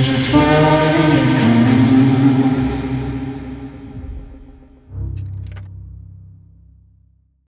as a fire.